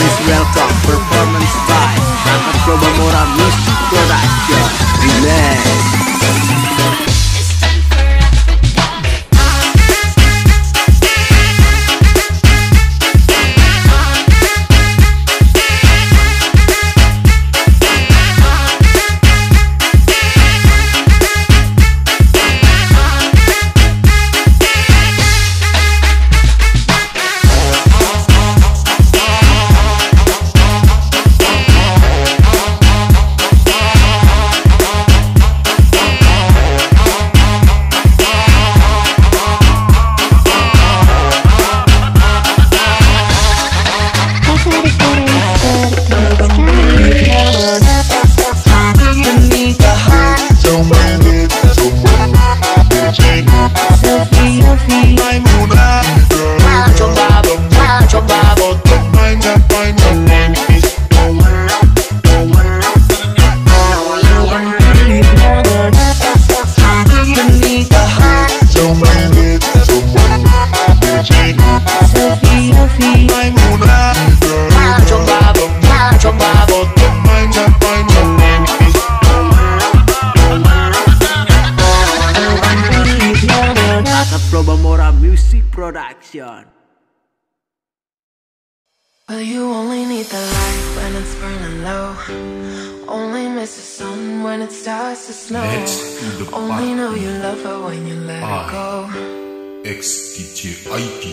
please welcome performance by Angkat Probamora Music Production Relax Angkat Production Well, you only need the light when it's burning low. Only miss the sun when it starts to snow. Let's Only know you love her when you let her I. go. XDJ IP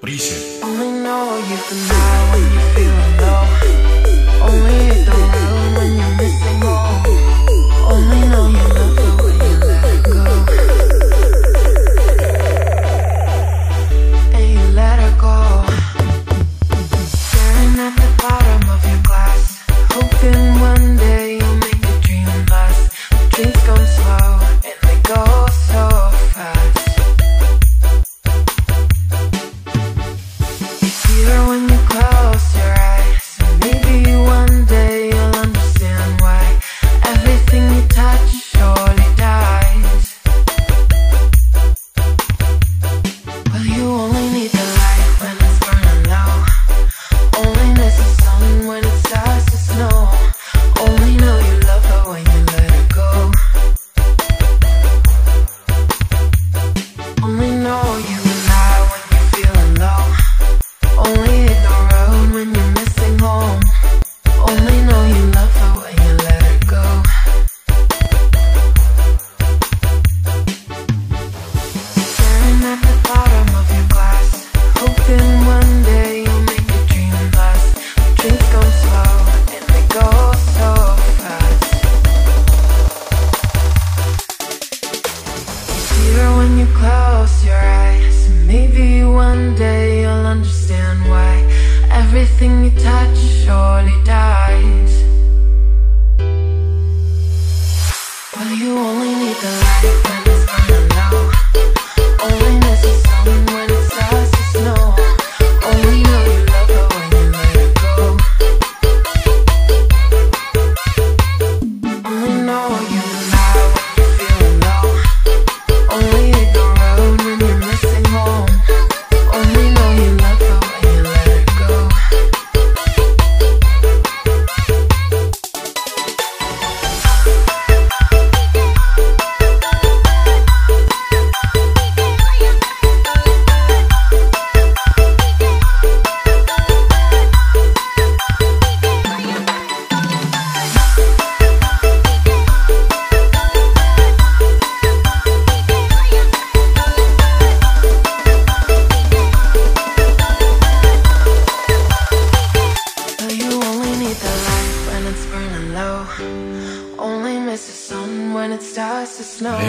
Present Only know you've been high when you're feeling low. Only hit the Even when you close your eyes Maybe one day you'll understand why Everything you touch surely dies. Well, you only need the light.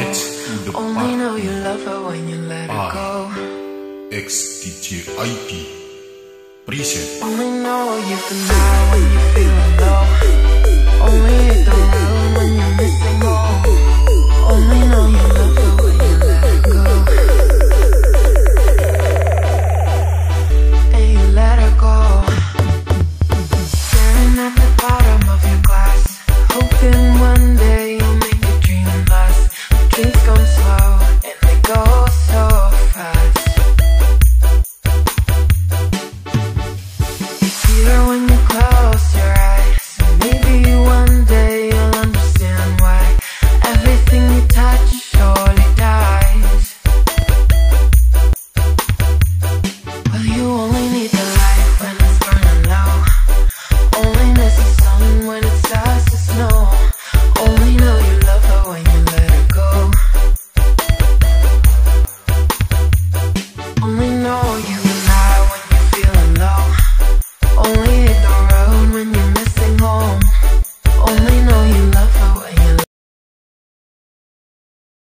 minutes. Only know you love her when you let her ah. go. X T J I P. Preset. Only know you when you feel low. Only hit the room when you're. Only know you. Be when